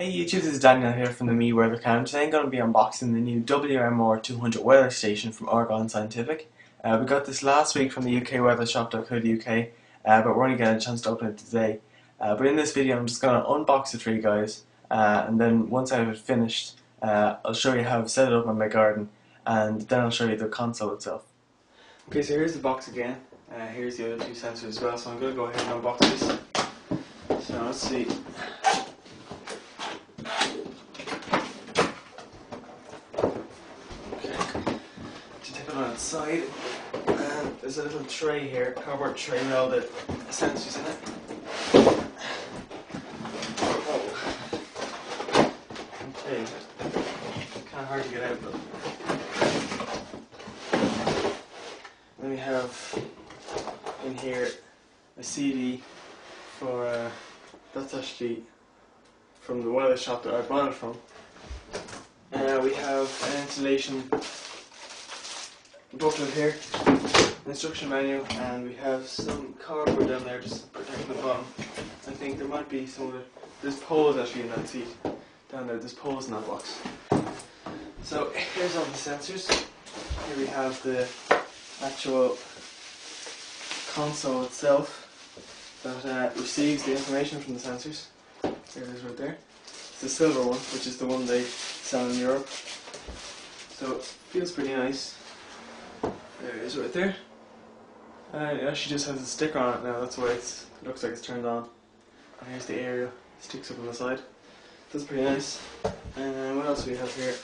Hey YouTube, this is Daniel here from the Me Weather Cam. Today I'm going to be unboxing the new WMR 200 weather station from Oregon Scientific. Uh, we got this last week from the UK ukweathershop.co.uk, uh, but we're only getting a chance to open it today. Uh, but in this video I'm just going to unbox it for you guys, uh, and then once I have it finished, uh, I'll show you how I've set it up in my garden, and then I'll show you the console itself. Okay, so here's the box again. Uh, here's the other two sensors as well, so I'm going to go ahead and unbox this. So let's see. To take it on its side. And there's a little tray here, cardboard tray with all the sensors in it. Oh. Okay. Kind of hard to get out, but. Then we have in here a CD for. Uh, that's actually from the weather shop that I bought it from. Uh, we have an installation booklet here, instruction manual, and we have some cardboard down there just protecting the bottom. I think there might be some other. There's poles actually in that seat down there. There's poles in that box. So here's all the sensors. Here we have the actual console itself that uh, receives the information from the sensors. There it is right there. It's the silver one, which is the one they sell in Europe. So it feels pretty nice. There it is right there. Uh, it actually just has a sticker on it now, that's why it looks like it's turned on. And here's the area, sticks up on the side. That's pretty nice. And then what else do we have here?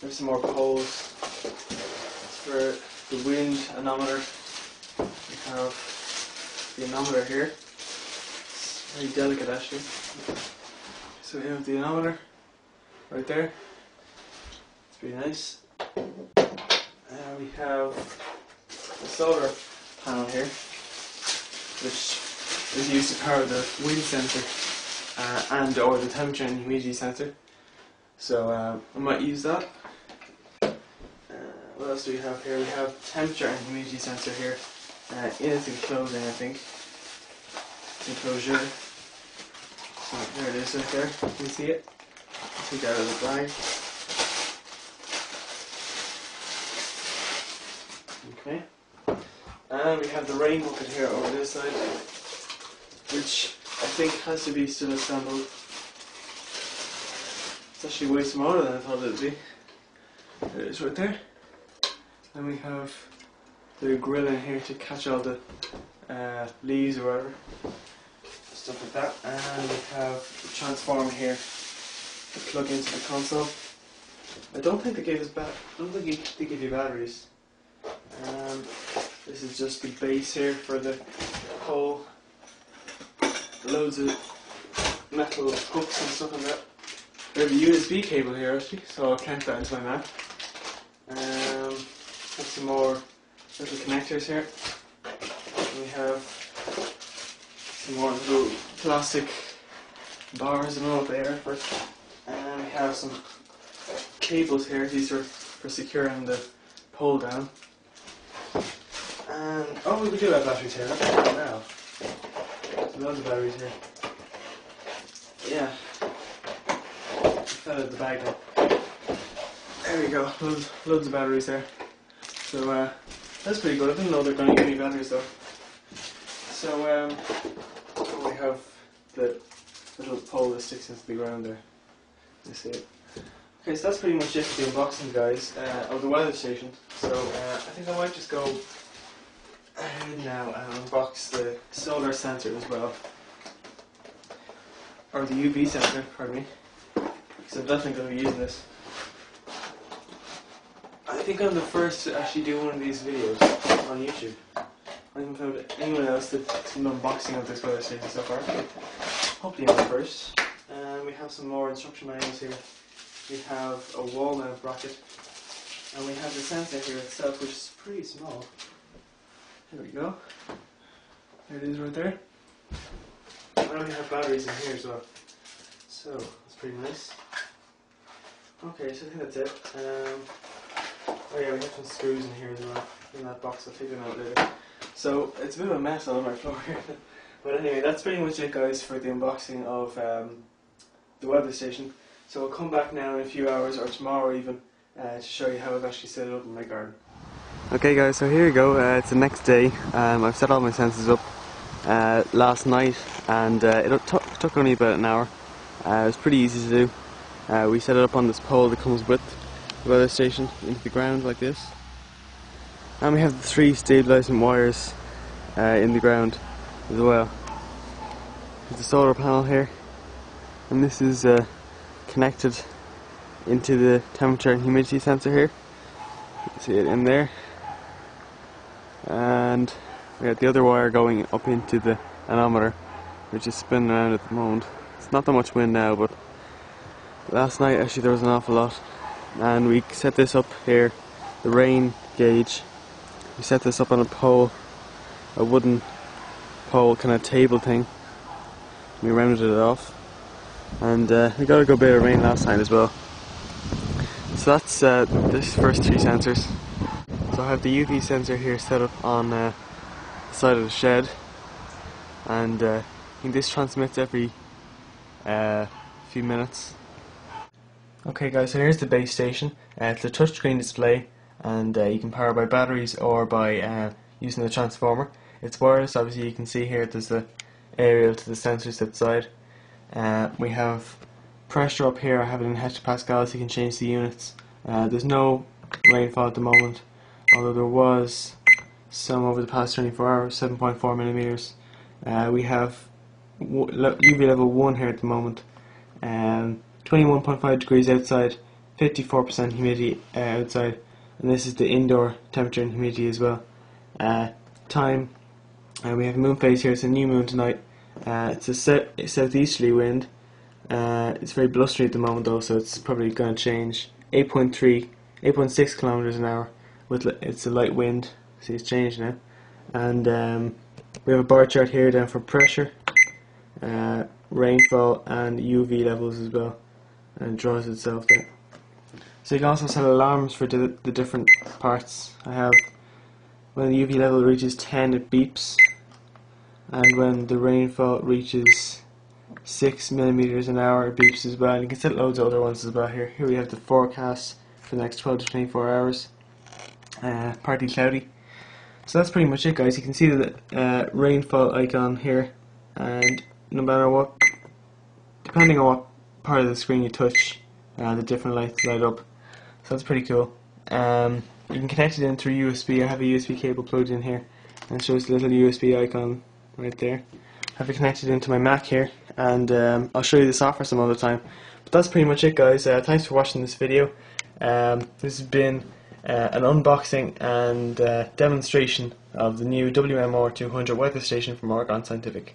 There's some more poles. It's for the wind anemometer. We have the anemometer here. It's very delicate actually. So we have the anemometer right there. It's pretty nice. We have the solar panel here, which is used to power the wind sensor uh, and or the temperature and humidity sensor. So uh, I might use that. Uh, what else do we have here? We have temperature and humidity sensor here. Uh, in its enclosing, I think. It's Enclosure. So there it is right there. Can you see it? Take it out of the bag. Okay. And we have the rain bucket here over this side, which I think has to be still assembled. It's actually way smaller than I thought it would be. There it is right there. Then we have the grill in here to catch all the uh, leaves or whatever. Stuff like that. And we have the transformer here to plug into the console. I don't think they gave us bat. I don't think they give you batteries. Um, this is just the base here for the pole. Loads of metal hooks and stuff like that. We have a USB cable here actually, so I'll connect that into my Mac. Um, have some more little connectors here. And we have some more little plastic bars. What they are first. And we have some cables here. These are for securing the pole down. And oh, we do have batteries here. Look at that now. There's loads of batteries here. Yeah. Fell out the bag now. There we go. Loads, loads of batteries there. So uh, that's pretty good. I didn't know they're going to give me batteries though. So um, we have the little pole that sticks into the ground there. You see it. Okay, so that's pretty much it for the unboxing, guys, uh, of the weather station. So uh, I think I might just go ahead now um, and unbox the solar sensor as well, or the UV sensor. Pardon me, because I'm definitely going to be using this. I think I'm the first to actually do one of these videos on YouTube. I haven't found anyone else that's an unboxing of this weather station so far. Hopefully I'm the first. And we have some more instruction manuals here. We have a wall mount bracket. And we have the sensor here itself, which is pretty small. There we go. There it is right there. And we have batteries in here well. So, that's pretty nice. Okay, so I think that's it. Um, Oh yeah, we have some screws in here as well, in that box, I'll take them out later. So, it's a bit of a mess all on my floor here. but anyway, that's pretty much it guys for the unboxing of um, the weather station. So I'll come back now in a few hours or tomorrow even uh, to show you how I've actually set it up in my garden. Okay guys, so here we go, uh, it's the next day. Um, I've set all my sensors up uh, last night and uh, it took only about an hour. Uh, it was pretty easy to do. Uh, we set it up on this pole that comes with the weather station into the ground like this. And we have the three stabilizing wires uh, in the ground as well. There's a solar panel here and this is connected into the temperature and humidity sensor here. See it in there. And we got the other wire going up into the anemometer, which is spinning around at the moment. It's not that much wind now, but last night actually there was an awful lot. And we set this up here, the rain gauge. We set this up on a pole, a wooden pole kind of table thing. We rounded it off. And uh, we got a good bit of rain last night as well. So that's uh, this first three sensors. So I have the UV sensor here set up on uh, the side of the shed and uh, this transmits every uh, few minutes. Okay guys, so here's the base station. Uh, it's a touchscreen display and uh, you can power by batteries or by uh, using the transformer. It's wireless, obviously you can see here there's the aerial to the sensors outside. We have pressure up here, I have it in hectopascals, you can change the units. There's no rainfall at the moment, although there was some over the past 24 hours, 7.4 millimeters. Uh, we have UV level 1 here at the moment, um, 21.5 degrees outside, 54% humidity uh, outside, and this is the indoor temperature and humidity as well. Uh, time, uh, we have moon phase here, it's a new moon tonight, uh, it's a southeasterly wind, uh, it's very blustery at the moment though, so it's probably going to change. 8.3, 8.6 kilometers an hour. With it's a light wind. See, it's changed now. And um, we have a bar chart here down for pressure, uh, rainfall, and UV levels as well. And draws itself there. So you can also set alarms for the, the different parts. I have when the UV level reaches 10, it beeps, and when the rainfall reaches 6 millimeters an hour it beeps as well. And you can set loads of other ones as well here. Here we have the forecast for the next 12 to 24 hours. Uh, partly cloudy. So that's pretty much it guys. You can see the uh, rainfall icon here and no matter what, depending on what part of the screen you touch, uh, the different lights light up. So that's pretty cool. Um, you can connect it in through USB. I have a USB cable plugged in here and it shows the little USB icon right there. I have it connected into my Mac here and um, I'll show you the software some other time. But that's pretty much it guys. Uh, thanks for watching this video. Um, this has been uh, an unboxing and uh, demonstration of the new WMR 200 weather station from Oregon Scientific.